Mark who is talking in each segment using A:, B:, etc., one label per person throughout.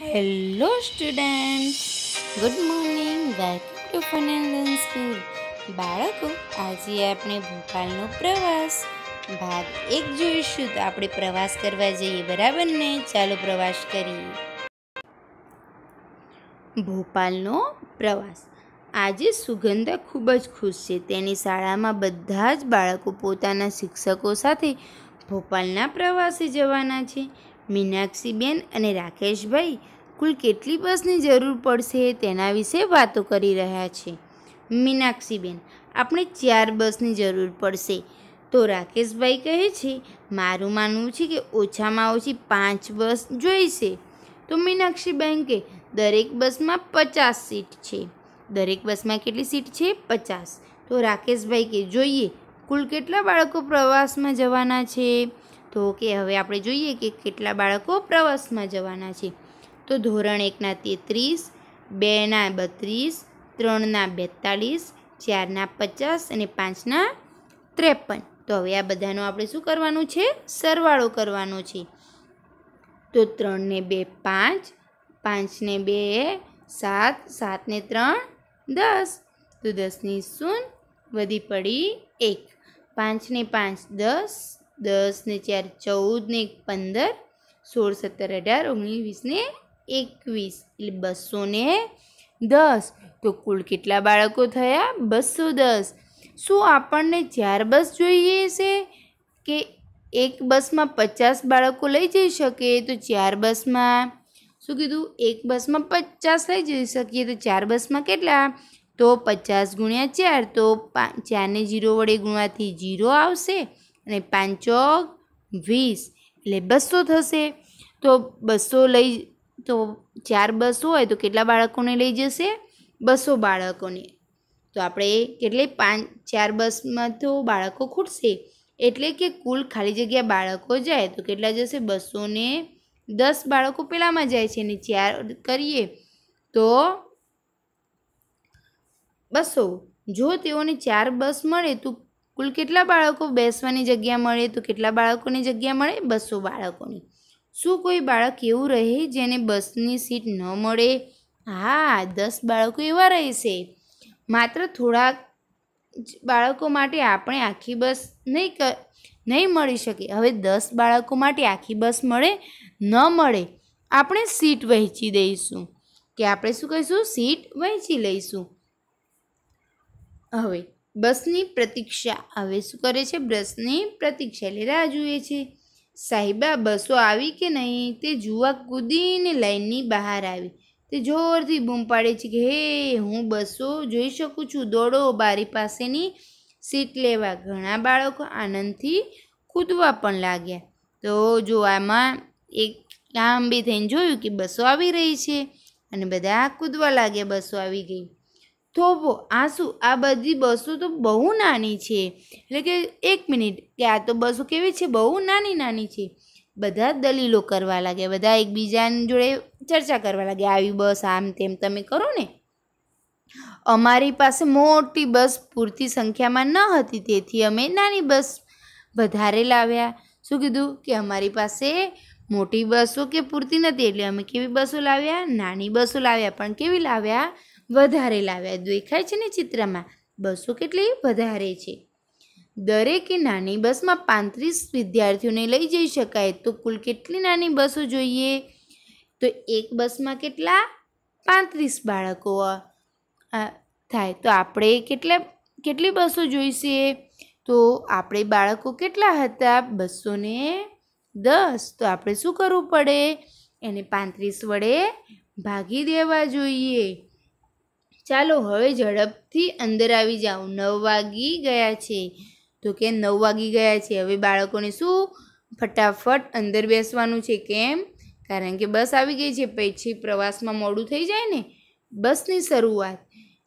A: Hello students good morning welcome to fun learn school બાળકો, આજે આપણે ભોપાલનો પ્રવાસ. ભાગ એક જોઈશું તો આપણે પ્રવાસ કરવા જઈએ, બરાબર ને? ચાલો પ્રવાસ કરીએ. ભોપાલનો પ્રવાસ. આજે સુગંધા ખૂબ જ ખુશ છે. તેની શાળામાં બધા જ બાળકો પોતાના શિક્ષકો સાથે ભોપાલના પ્રવાસે જવાના છે. મીનાક્ષીબેન અને રાકેશભાઈ કુલ કેટલી બસની જરૂર પડશે તેના વિશે વાતો કરી રહ્યા છે. મીનાક્ષીબેન, આપણે ચાર બસની જરૂર પડશે. તો રાકેશભાઈ કહે છે, મારું માનવું છે કે ઓછામાં ઓછી પાંચ બસ જોઈશે. તો મીનાક્ષીબેન કે દરેક બસમાં પચાસ સીટ છે. દરેક બસમાં કેટલી સીટ છે? પચાસ. તો રાકેશભાઈ કે જોઈએ, કુલ કેટલા બાળકો પ્રવાસમાં જવાના છે? તો કે હવે આપણે જોઈએ કે કેટલા બાળકો પ્રવાસમાં જવાના છે. તો ધોરણ એકના તેત્રીસ, બેના બત્રીસ, ત્રણના બેતાલીસ, ચારના પચાસ અને પાંચના ત્રેપન. તો હવે આ બધાનો આપણે શું કરવાનું છે? સરવાળો કરવાનો છે. તો ત્રણને બે પાંચ, પાંચને બે સાત, સાતને ત્રણ દસ. તો દસની શૂન વધી પડી એક. પાંચને પાંચ દસ દસ ને ચાર ચૌદ ને એક, પંદર, સોળ, સત્તર, અઢાર ઓગણીસ વીસ ને એકવીસ. એટલે બસો ને દસ. તો કુલ કેટલા બાળકો થયા? બસો દસ. શું આપણને ચાર બસ જોઈએ છે? કે એક બસમાં પચાસ બાળકો લઈ જઈ શકે? તો ચાર બસમાં શું કીધું? એક બસમાં પચાસ લઈ જઈ શકીએ. તો ચાર બસમાં કેટલા? તો પચાસ ગુણ્યા ચાર. તો પા ચારને જીરો વડે ગુણવાથી જીરો આવશે. અને પાંચોક વીસ એટલે બસો થશે. તો બસો લઈ, તો ચાર બસો હોય તો કેટલા બાળકોને લઈ જશે? બસો બાળકોને. તો આપણે કેટલે? પાંચ, ચાર બસમાં તો બાળકો ખૂટશે. એટલે કે કુલ ખાલી જગ્યા બાળકો જાય તો કેટલા જશે? બસો ને દસ બાળકો પેલામાં જાય છે અને ચાર કરીએ તો બસો. જો તેઓને ચાર બસ મળે તો કુલ કેટલા બાળકો બેસવાની જગ્યા મળે? તો કેટલા બાળકોની જગ્યા મળે? બસો બાળકોની. શું કોઈ બાળક એવું રહે જેને બસની સીટ ન મળે? હા, દસ બાળકો એવા રહેશે. માત્ર થોડાક બાળકો માટે આપણે આખી બસ નહીં નહીં મળી શકે. હવે દસ બાળકો માટે આખી બસ મળે? ન મળે. આપણે સીટ વહેંચી દઈશું. કે આપણે શું કહીશું? સીટ વહેંચી લઈશું. હવે બસની પ્રતીક્ષા હવે શું કરે છે? બસની પ્રતીક્ષા એટલે રાહ જુએ છે. સાહેબા, બસો આવી કે નહીં? તે જુવા કૂદીને લાઈનની બહાર આવી. તે જોરથી બૂમ પાડે છે કે, હે, હું બસો જોઈ શકું છું. દોડો, બારી પાસેની સીટ લેવા. ઘણા બાળકો આનંદથી કૂદવા પણ લાગ્યા. તો જો આમાં એક લાંબી થઈને જોયું કે બસો આવી રહી છે અને બધા કૂદવા લાગ્યા, બસો આવી ગઈ. થોભો આ શું? આ બધી બસો તો બહુ નાની છે. એટલે કે એક મિનિટ, કે આ તો બસો કેવી છે? બહુ નાની નાની છે. બધા દલીલો કરવા લાગ્યા, બધા એકબીજાની જોડે ચર્ચા કરવા લાગ્યા, આવી બસ, આમ તેમ, તમે કરો ને. અમારી પાસે મોટી બસ પૂરતી સંખ્યામાં ન હતી, તેથી અમે નાની બસ વધારે લાવ્યા. શું કીધું? કે અમારી પાસે મોટી બસો કે પૂરતી નથી, એટલે અમે કેવી બસો લાવ્યા? નાની બસો લાવ્યા. પણ કેવી લાવ્યા? વધારે લાવ્યા. દેખાય છે ને ચિત્રમાં? બસો કેટલી? વધારે છે. દરેકે નાની બસમાં પાંત્રીસ વિદ્યાર્થીઓને લઈ જઈ શકાય. તો કુલ કેટલી નાની બસો જોઈએ? તો એક બસમાં કેટલા? પાંત્રીસ બાળકો થાય. તો આપણે કેટલા, કેટલી બસો જોઈશે? તો આપણે બાળકો કેટલા હતા? બસો ને દસ. તો આપણે શું કરવું પડે? એને પાંત્રીસ વડે ભાગી દેવા જોઈએ. ચાલો હવે ઝડપથી અંદર આવી જાઓ. નવ વાગી ગયા છે. તો કે નવ વાગી ગયા છે. હવે બાળકોને શું ફટાફટ અંદર બેસવાનું છે? કેમ? કારણ કે બસ આવી ગઈ છે. પછી પ્રવાસમાં મોડું થઈ જાય ને? બસની શરૂઆત.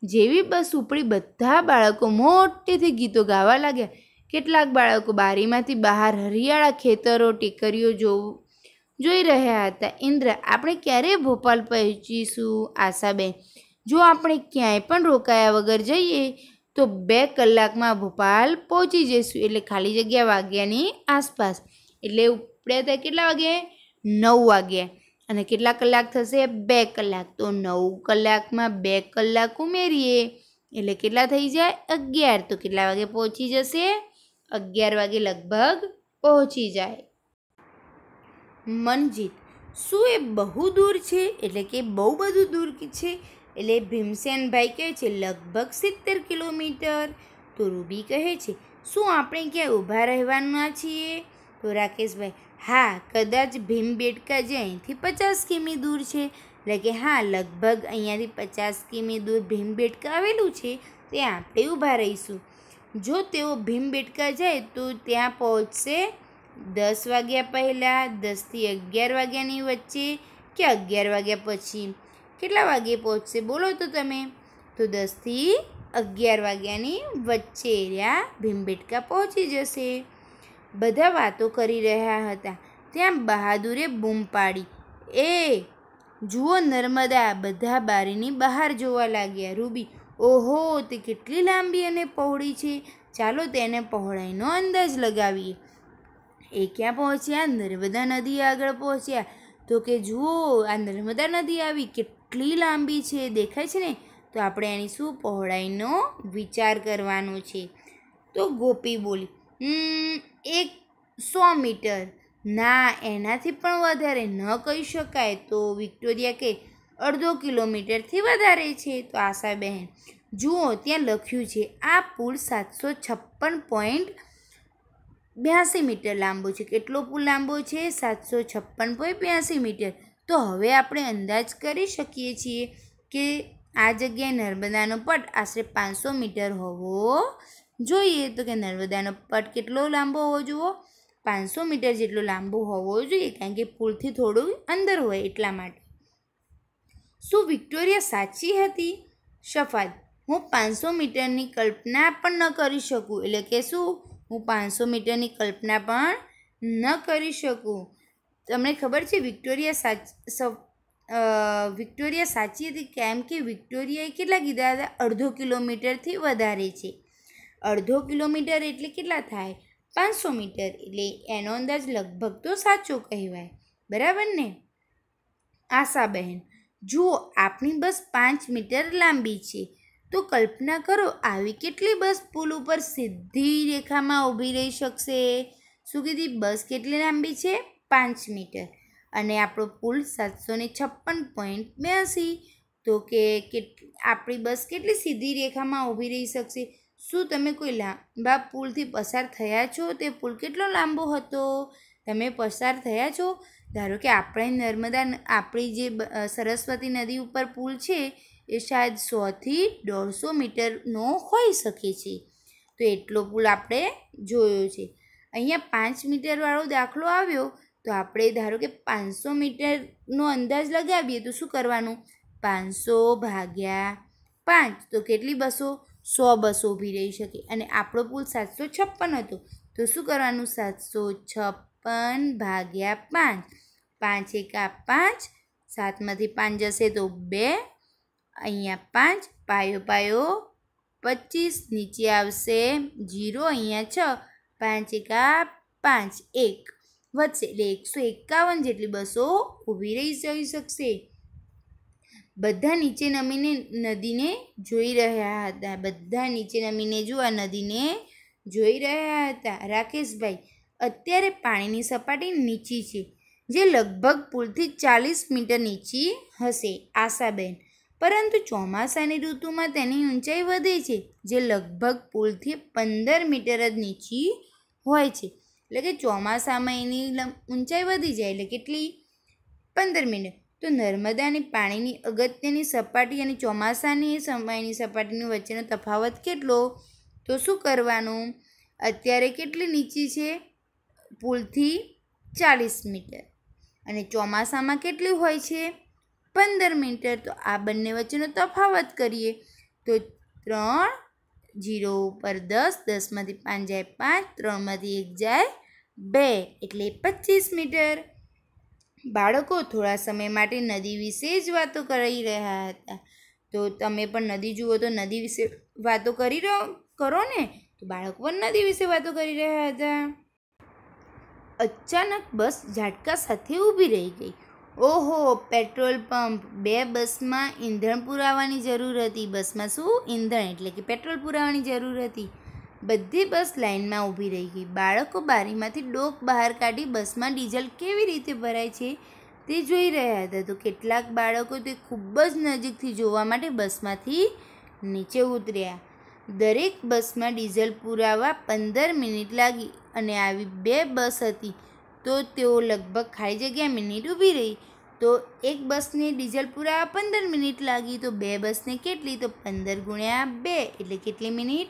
A: જેવી બસ ઉપડી, બધા બાળકો મોટેથી ગીતો ગાવા લાગ્યા. કેટલાક બાળકો બારીમાંથી બહાર હરિયાળા ખેતરો, ટેકરીઓ જોવું જોઈ રહ્યા હતા. ઇન્દ્ર, આપણે ક્યારે ભોપાલ પહોંચીશું, આશાબેન? જો આપણે ક્યાંય પણ રોકાયા વગર જઈએ, તો બે કલાકમાં ભોપાલ પહોંચી જઈશું. એટલે ખાલી જગ્યા વાગ્યાની આસપાસ. એટલે ઉપડ્યા હતા કેટલા વાગે? નવ વાગ્યા અને કેટલા કલાક થશે? બે કલાક. તો નવ કલાકમાં બે કલાક ઉમેરીએ. એટલે કેટલા થઈ જાય? અગિયાર. તો કેટલા વાગે પહોંચી જશે? અગિયાર વાગે લગભગ પહોંચી જાય. મનજીત, શું એ બહુ દૂર છે? એટલે કે બહુ બધું દૂર છે? એટલે ભીમસેનભાઈ કહે છે, લગભગ સિત્તેર કિલોમીટર. તો રૂબી કહે છે, શું આપણે ક્યાં ઊભા રહેવાના છીએ? તો રાકેશભાઈ, હા, કદાચ ભીમબેટકા જે અહીંથી પચાસ કિમી દૂર છે. એટલે કે, હા, લગભગ અહીંયાથી પચાસ કિમી દૂર ભીમબેટકા આવેલું છે ત્યાં આપણે ઊભા રહીશું. જો તેઓ ભીમબેટકા જાય, તો ત્યાં પહોંચશે દસ વાગ્યા પહેલાં, દસથી અગિયાર વાગ્યાની વચ્ચે કે અગિયાર વાગ્યા પછી. કેટલા વાગે પહોંચશે? બોલો તો તમે. તો દસથી અગિયાર વાગ્યાની વચ્ચે રહ્યા ભીમબેટકા પહોંચી જશે. બધા વાતો કરી રહ્યા હતા. ત્યાં બહાદુરે બૂમ પાડી. એ, જુઓ નર્મદા, બધા બારીની બહાર જોવા લાગ્યા. રૂબી, ઓહો, તે કેટલી લાંબી અને પહોળી છે. ચાલો તેને પહોળાઈનો અંદાજ લગાવીએ. એ ક્યાં પહોંચ્યા? નર્મદા નદી આગળ પહોંચ્યા. તો કે જુઓ, આ નર્મદા નદી આવી કેટલી લાંબી છે, દેખાય છે ને? તો આપણે એની શું પહોળાઈનો વિચાર કરવાનો છે. તો ગોપી બોલી એક સો મીટર. ના, એનાથી પણ વધારે ન કહી શકાય. તો વિક્ટોરિયા કે અડધો કિલોમીટરથી વધારે છે. તો આશાબહેન, જુઓ, ત્યાં લખ્યું છે, આ પુલ સાતસો છપ્પન પોઈન્ટ બ્યાસી મીટર લાંબો છે. કેટલો પુલ લાંબો છે? સાતસો છપ્પન પોઈન્ટ બ્યાસી મીટર. તો હવે આપણે અંદાજ કરી શકીએ છીએ કે આ જગ્યાએ નર્મદાનો પટ આશરે પાંચસો મીટર હોવો જોઈએ. તો કે નર્મદાનો પટ કેટલો લાંબો હોવો જુઓ? પાંચસો મીટર જેટલો લાંબો હોવો જોઈએ કારણ કે પુલથી થોડું અંદર હોય એટલા માટે. શું વિક્ટોરિયા સાચી હતી? શફાત હું પાંચસો મીટરની કલ્પના પણ ન કરી શકું. એટલે કે શું? હું પાંચસો મીટરની કલ્પના પણ ન કરી શકું. તમને ખબર છે વિક્ટોરિયા સાચ વિક્ટોરિયા સાચી હતી કેમ કે વિક્ટોરિયાએ કેટલા કીધા હતા? અડધો કિલોમીટરથી વધારે છે. અડધો કિલોમીટર એટલે કેટલા થાય? પાંચસો મીટર. એટલે એનો અંદાજ લગભગ તો સાચો કહેવાય. બરાબર ને? આશાબહેન, જુઓ આપણી બસ પાંચ મીટર લાંબી છે. તો કલ્પના કરો, આવી કેટલી બસ પુલ ઉપર સીધી રેખામાં ઊભી રહી શકશે? શું કીધી? બસ કેટલી લાંબી છે? પાંચ મીટર. અને આપણો પુલ સાતસો ને છપ્પન પોઈન્ટ બ્યાસી. તો કે આપણી બસ કેટલી સીધી રેખામાં ઊભી રહી શકશે? શું તમે કોઈ લાંબા પુલથી પસાર થયા છો? તે પુલ કેટલો લાંબો હતો? તમે પસાર થયા છો? ધારો કે આપણે નર્મદા આપણી જે સરસ્વતી નદી ઉપર પુલ છે, એ શાયદ સોથી દોઢસો મીટરનો હોઈ શકે છે. તો એટલો પુલ આપણે જોયો છે. અહીંયા પાંચ મીટરવાળો દાખલો આવ્યો. તો આપણે ધારો કે પાંચસો મીટરનો અંદાજ લગાવીએ તો શું કરવાનું? પાંચસો ભાગ્યા પાંચ. તો કેટલી બસો? સો બસો ઊભી રહી શકે. અને આપણો પુલ સાતસો છપ્પન હતો. તો શું કરવાનું? સાતસો છપ્પન ભાગ્યા પાંચ. પાંચ એકા પાંચ. સાતમાંથી પાંચ જશે તો બે. અહીંયા પાંચ. પાયો પાયો પચીસ. નીચે આવશે જીરો. અહીંયા છ. પાંચ એકા પાંચ. એક. વધશે એટલે એકસો એકાવન જેટલી બસો ઊભી રહી જઈ શકશે. બધા નીચે નમીને નદીને જોઈ રહ્યા હતા. બધા નીચે નમીને જો આ નદીને જોઈ રહ્યા હતા. રાકેશભાઈ, અત્યારે પાણીની સપાટી નીચી છે, જે લગભગ પુલથી ચાલીસ મીટર નીચી હશે, આશાબેન. પરંતુ ચોમાસાની ઋતુમાં તેની ઊંચાઈ વધે છે, જે લગભગ પુલથી પંદર મીટર જ નીચી હોય છે. એટલે કે ચોમાસામાં એની ઊંચાઈ વધી જાય એટલે કેટલી? પંદર મિનિટ. તો નર્મદાની પાણીની અગત્યની સપાટી અને ચોમાસાની સમયની સપાટીની વચ્ચેનો તફાવત કેટલો? તો શું કરવાનું? અત્યારે કેટલી નીચી છે? પુલથી ચાલીસ મીટર. અને ચોમાસામાં કેટલી હોય છે? પંદર મીટર. તો આ બંને વચ્ચેનો તફાવત કરીએ. તો ત્રણ જીરો ઉપર દસ, દસમાંથી પાંચ જાય પાંચ, ત્રણમાંથી એક જાય બે, એટલે પચીસ મીટર. બાળકો થોડા સમય માટે નદી વિશે જ વાતો કરી રહ્યા હતા. તો તમે પણ નદી જુઓ તો નદી વિશે વાતો કરી રહ્યો કરો ને? તો બાળકો પણ નદી વિશે વાતો કરી રહ્યા હતા. અચાનક બસ ઝાટકા સાથે ઊભી રહી ગઈ. ઓહો, પેટ્રોલ પંપ. બે બસમાં ઈંધણ પુરાવાની જરૂર હતી. બસમાં શું? ઈંધણ એટલે કે પેટ્રોલ પુરાવાની જરૂર હતી. બધી બસ લાઇનમાં ઊભી રહી ગઈ. બાળકો બારીમાંથી ડોક બહાર કાઢી બસમાં ડીઝલ કેવી રીતે ભરાય છે તે જોઈ રહ્યા હતા. તો કેટલાક બાળકો તે ખૂબ જ નજીકથી જોવા માટે બસમાંથી નીચે ઉતર્યા. દરેક બસમાં ડીઝલ પુરાવા પંદર મિનિટ લાગી અને આવી બે બસ હતી. તો તેઓ લગભગ ખાલી જગ્યા મિનિટ ઊભી રહી. તો એક બસને ડીઝલ પુરાવા પંદર મિનિટ લાગી. તો બે બસને કેટલી? તો પંદર ગુણ્યા બે, એટલે કેટલી મિનિટ?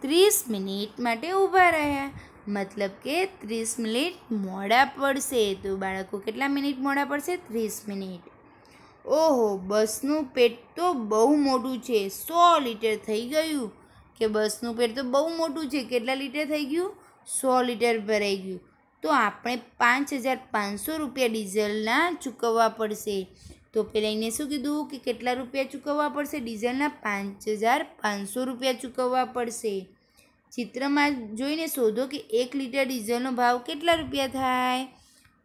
A: ત્રીસ મિનિટ માટે ઊભા રહ્યા. મતલબ કે ત્રીસ મિનિટ મોડા પડશે. તો બાળકો, કેટલા મિનિટ મોડા પડશે? ત્રીસ મિનિટ. ઓહો, બસનું પેટ તો બહુ મોટું છે. સો લીટર થઈ ગયું. કે બસનું પેટ તો બહુ મોટું છે. કેટલા લીટર થઈ ગયું? સો લીટર ભરાઈ ગયું. તો આપણે પાંચ હજાર પાંચસો રૂપિયા ડીઝલના ચૂકવવા પડશે. તો પેલા એને શું કીધું કે કેટલા રૂપિયા ચૂકવવા પડશે? ડીઝલના પાંચ હજાર પાંચસો રૂપિયા ચૂકવવા પડશે. ચિત્રમાં જોઈને શોધો કે એક લીટર ડીઝલનો ભાવ કેટલા રૂપિયા થાય?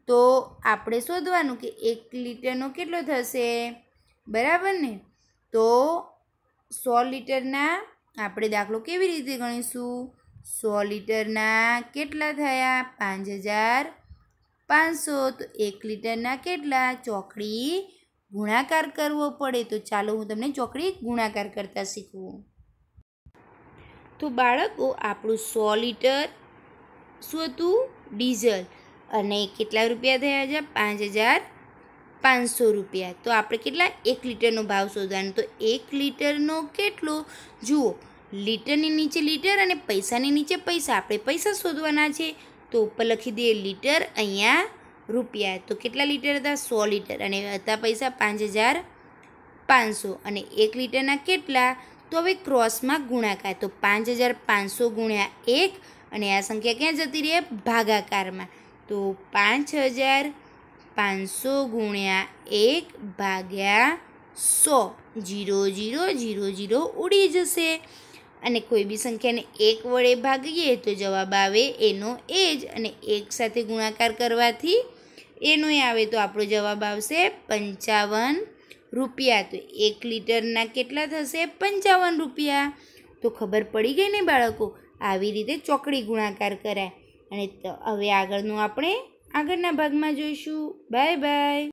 A: તો આપણે શોધવાનું કે એક લીટરનો કેટલો થશે? બરાબર ને? તો સો લીટરના આપણે દાખલો કેવી રીતે ગણીશું? સો લીટરના કેટલા થયા? પાંચ હજાર પાંચસો. તો એક લીટરના કેટલા? ચોકડી ગુણાકાર કરવો પડે તો ચાલો હું તમને ચોકડી ગુણાકાર કરતા શીખવું. તો બાળકો, આપણું સો લીટર શું હતું? ડીઝલ. અને કેટલા રૂપિયા થયા છે? પાંચ હજાર પાંચસો રૂપિયા. તો આપણે કેટલા? એક લીટરનો ભાવ શોધવાનો. તો એક લીટરનો કેટલો? જુઓ લીટરની નીચે લીટર અને પૈસાની નીચે પૈસા. આપણે પૈસા શોધવાના છે. તો ઉપર લખી દઈએ લીટર અહીંયા રૂપિયા. તો કેટલા લીટર હતા? સો લીટર. અને હતા પૈસા પાંચ હજાર પાંચસો. અને એક લીટરના કેટલા? તો હવે ક્રોસમાં ગુણાકાર. તો પાંચ હજાર પાંચસો ગુણ્યા એક. અને આ સંખ્યા ક્યાં જતી રહે? ભાગાકારમાં. તો પાંચ હજાર પાંચસો ગુણ્યા એક ભાગ્યા સો. જીરો જીરો જીરો જીરો ઉડી જશે. અને કોઈ બી સંખ્યાને એક વડે ભાગીએ તો જવાબ આવે એનો એ જ અને એક સાથે ગુણાકાર કરવાથી એનો આવે તો આપણો જવાબ આવશે પંચાવન રૂપિયા. તો એક લીટરના કેટલા થશે? પંચાવન રૂપિયા. તો ખબર પડી ગઈ ને બાળકો? આવી રીતે ચોકડી ગુણાકાર કરાય. અને હવે આગળનું આપણે આગળના ભાગમાં જોઈશું. Bye bye.